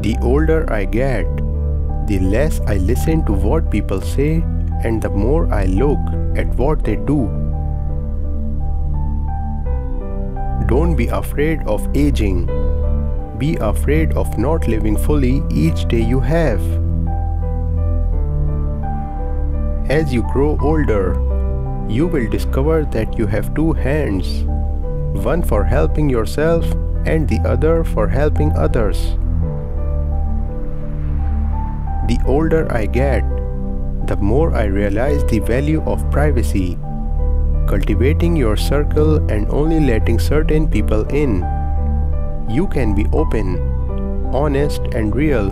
The older I get, the less I listen to what people say and the more I look at what they do. Don't be afraid of aging. Be afraid of not living fully each day you have. As you grow older, you will discover that you have two hands, one for helping yourself and the other for helping others. The older I get, the more I realize the value of privacy. Cultivating your circle and only letting certain people in. You can be open, honest, and real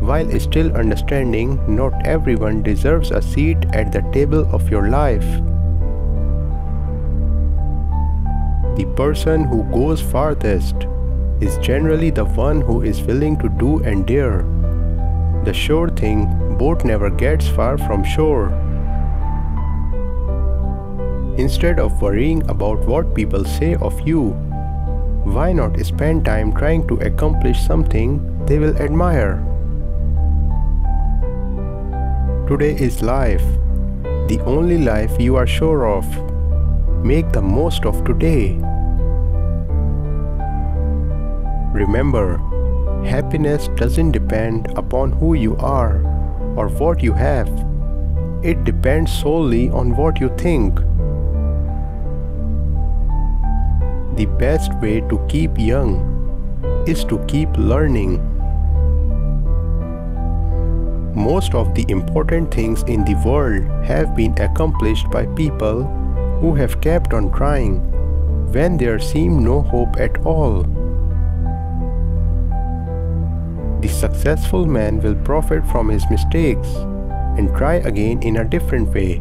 while still understanding not everyone deserves a seat at the table of your life. The person who goes farthest is generally the one who is willing to do and dare. The sure thing boat never gets far from shore. Instead of worrying about what people say of you, why not spend time trying to accomplish something they will admire? Today is life, the only life you are sure of. Make the most of today. Remember, Happiness doesn't depend upon who you are or what you have. It depends solely on what you think. The best way to keep young is to keep learning. Most of the important things in the world have been accomplished by people who have kept on trying when there seemed no hope at all. The successful man will profit from his mistakes and try again in a different way.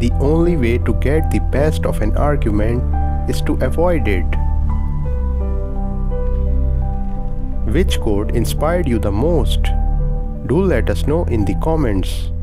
The only way to get the best of an argument is to avoid it. Which quote inspired you the most? Do let us know in the comments.